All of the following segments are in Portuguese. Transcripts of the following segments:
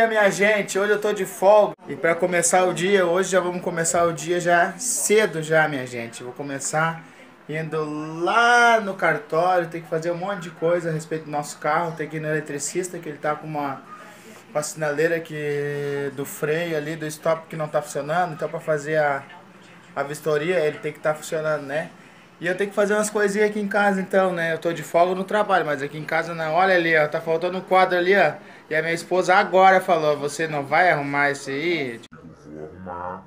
dia, minha gente. Hoje eu tô de folga. E para começar o dia, hoje já vamos começar o dia já cedo já, minha gente. Vou começar indo lá no cartório, tem que fazer um monte de coisa a respeito do nosso carro, tem que ir no eletricista que ele tá com uma com a sinaleira que do freio ali do stop que não tá funcionando, então para fazer a a vistoria, ele tem que estar tá funcionando, né? E eu tenho que fazer umas coisinhas aqui em casa então, né? Eu tô de folga no trabalho, mas aqui em casa não. Olha ali, ó, tá faltando um quadro ali, ó. E a minha esposa agora falou, você não vai arrumar isso aí? Eu vou arrumar.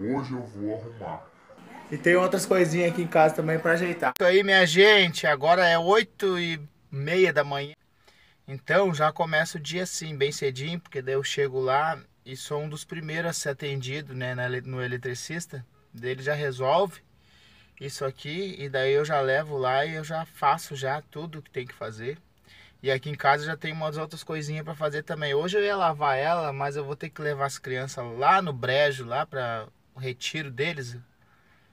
Hoje eu vou arrumar. E tem outras coisinhas aqui em casa também pra ajeitar. Isso aí, minha gente, agora é 8 e meia da manhã. Então já começa o dia assim, bem cedinho, porque daí eu chego lá e sou um dos primeiros a ser atendido, né, no eletricista. Ele já resolve isso aqui e daí eu já levo lá e eu já faço já tudo que tem que fazer. E aqui em casa já tem umas outras coisinhas para fazer também. Hoje eu ia lavar ela, mas eu vou ter que levar as crianças lá no brejo, lá para o retiro deles,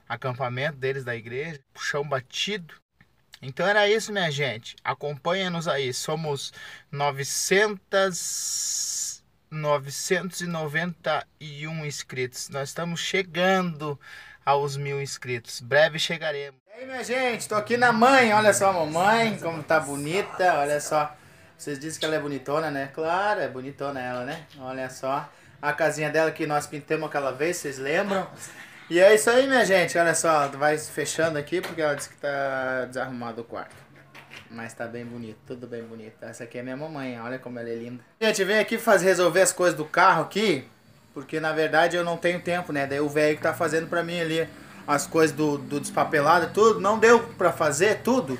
acampamento deles da igreja, chão batido. Então era isso, minha gente. Acompanha-nos aí. Somos 900 991 inscritos. Nós estamos chegando aos mil inscritos. Breve chegaremos. E aí, minha gente, tô aqui na mãe. Olha só a mamãe, como tá bonita. Olha só. Vocês dizem que ela é bonitona, né? Claro, é bonitona ela, né? Olha só. A casinha dela que nós pintamos aquela vez, vocês lembram? E é isso aí, minha gente. Olha só, vai fechando aqui porque ela disse que tá desarrumado o quarto. Mas tá bem bonito, tudo bem bonito. Essa aqui é minha mamãe, olha como ela é linda. Gente, vem aqui fazer resolver as coisas do carro aqui. Porque na verdade eu não tenho tempo, né? Daí o velho que tá fazendo pra mim ali as coisas do, do despapelado tudo, não deu pra fazer tudo.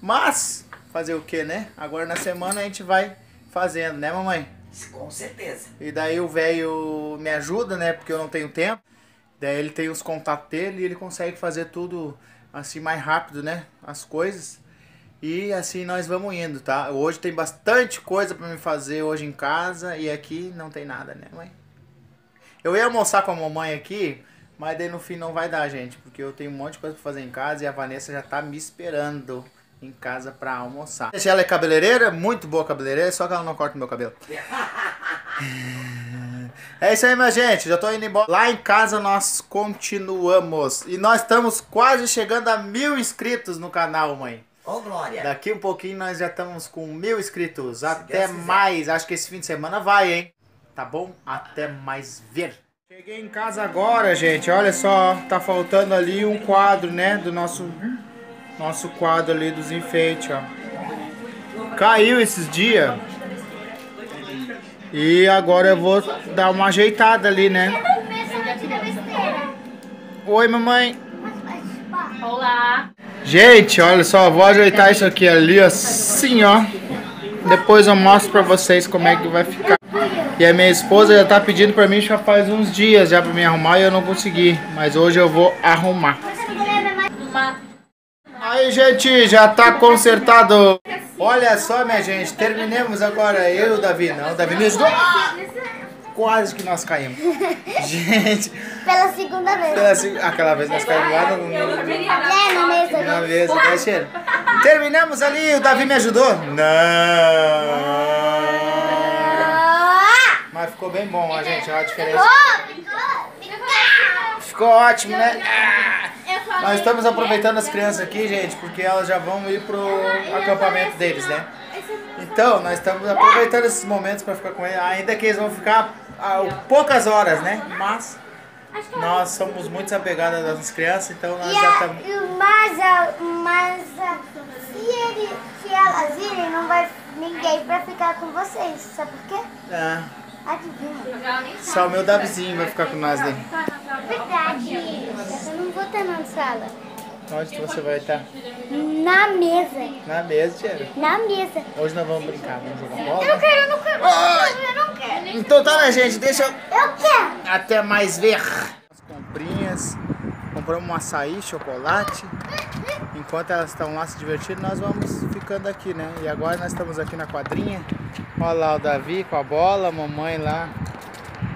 Mas, fazer o que, né? Agora na semana a gente vai fazendo, né mamãe? Com certeza. E daí o velho me ajuda, né? Porque eu não tenho tempo. Daí ele tem os contatos dele e ele consegue fazer tudo assim mais rápido, né? As coisas. E assim nós vamos indo, tá? Hoje tem bastante coisa para me fazer hoje em casa e aqui não tem nada, né, mãe? Eu ia almoçar com a mamãe aqui, mas daí no fim não vai dar, gente, porque eu tenho um monte de coisa pra fazer em casa e a Vanessa já tá me esperando em casa pra almoçar. Ela é cabeleireira, muito boa cabeleireira, só que ela não corta meu cabelo. É isso aí, minha gente. Já tô indo embora. Lá em casa nós continuamos. E nós estamos quase chegando a mil inscritos no canal, mãe. Ô, oh, Glória. Daqui um pouquinho nós já estamos com mil inscritos. Se Até mais. Acho que esse fim de semana vai, hein? Tá bom? Até mais ver. Cheguei em casa agora, gente. Olha só, tá faltando ali um quadro, né? Do nosso, nosso quadro ali dos enfeites, ó. Caiu esses dias. E agora eu vou dar uma ajeitada ali, né? Oi, mamãe. Olá. Gente, olha só, vou ajeitar isso aqui ali, assim, ó. Depois eu mostro pra vocês como é que vai ficar. E a minha esposa já tá pedindo pra mim já faz uns dias já pra me arrumar e eu não consegui. Mas hoje eu vou arrumar. Aí, gente, já tá consertado. Olha só, minha gente, terminemos agora eu e o Davi. Não, o Davi me ajudou. Quase que nós caímos. Gente. Pela segunda vez. Pela, aquela vez nós caímos lá no... é, na mesa. Na mesa, né, cheiro? Terminamos ali, o Davi me ajudou? Não. Ficou bem bom, a gente, olha a diferença. Ficou ótimo, né? Nós estamos aproveitando as crianças aqui, gente, porque elas já vão ir pro acampamento deles, né? Então, nós estamos aproveitando esses momentos para ficar com eles, ainda que eles vão ficar ah, poucas horas, né? Mas nós somos muito apegados às nossas crianças, então nós já estamos... Mas, mas se, ele, se elas irem, não vai ninguém para ficar com vocês, sabe por quê? É. Só o meu Davizinho vai ficar com nós daí. Verdade. Eu não vou estar na sala. Onde que você vai estar? Na mesa. Na mesa, Tiago? Na mesa. Hoje nós vamos brincar, vamos jogar bola? Eu não quero, eu não quero. Eu não quero. Então tá, né, gente? Deixa eu... Eu quero. Até mais ver. As comprinhas. Compramos um açaí, chocolate. Enquanto elas estão lá se divertindo, nós vamos ficando aqui, né? E agora nós estamos aqui na quadrinha. Olha lá o Davi com a bola, a mamãe lá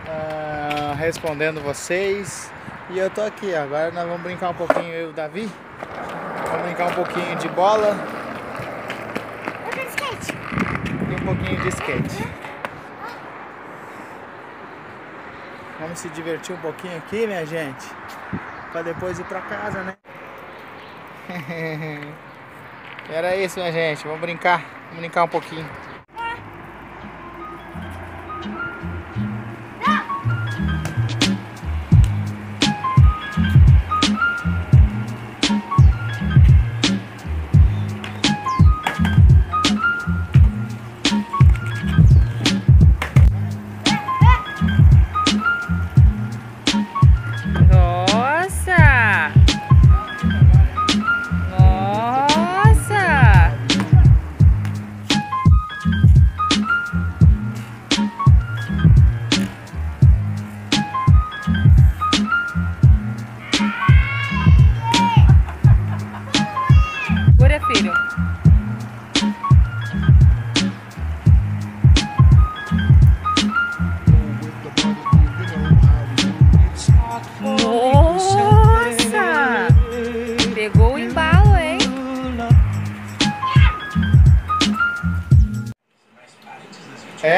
uh, respondendo vocês. E eu tô aqui, agora nós vamos brincar um pouquinho eu e o Davi. Vamos brincar um pouquinho de bola. E um pouquinho de skate. Vamos se divertir um pouquinho aqui, minha gente. Pra depois ir pra casa, né? Era isso, minha gente. Vamos brincar. Vamos brincar um pouquinho.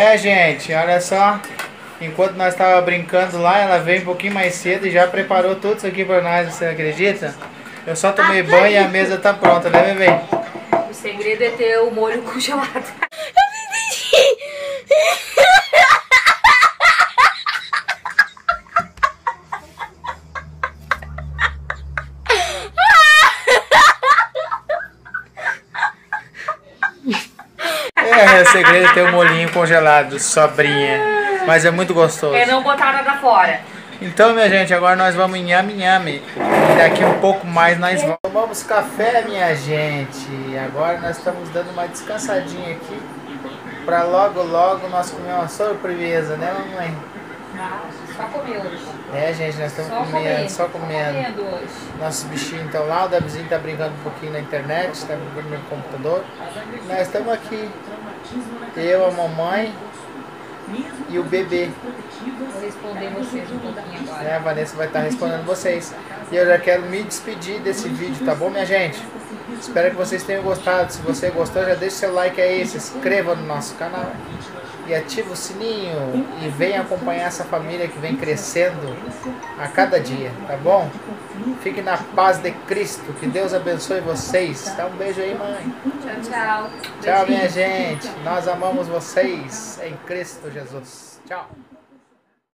É, gente, olha só. Enquanto nós estávamos brincando lá, ela veio um pouquinho mais cedo e já preparou tudo isso aqui pra nós, você acredita? Eu só tomei banho e a mesa tá pronta, né, bebê? O segredo é ter o molho congelado. É, o segredo é ter o molinho congelado, sobrinha. Mas é muito gostoso. É não botar nada fora. Então, minha gente, agora nós vamos em Yami Yami. E daqui um pouco mais nós vamos. Tomamos café, minha gente. Agora nós estamos dando uma descansadinha aqui. Pra logo, logo nós comer uma sobremesa, né, mamãe? Só comer hoje. É, gente, nós estamos Só comendo, só comendo. Comendo hoje. Nossos bichinhos estão lá, o Davizinho tá brincando um pouquinho na internet, tá brincando no computador. Nós estamos aqui. Eu, a mamãe e o bebê. Vou responder vocês um pouquinho agora. né? A Vanessa vai estar respondendo vocês. E eu já quero me despedir desse vídeo, tá bom, minha gente? Espero que vocês tenham gostado. Se você gostou, já deixa seu like aí, se inscreva no nosso canal e ativa o sininho e venha acompanhar essa família que vem crescendo a cada dia, tá bom? Fique na paz de Cristo. Que Deus abençoe vocês. Dá um beijo aí, mãe. Tchau, tchau. Tchau, minha gente. Nós amamos vocês em Cristo Jesus. Tchau.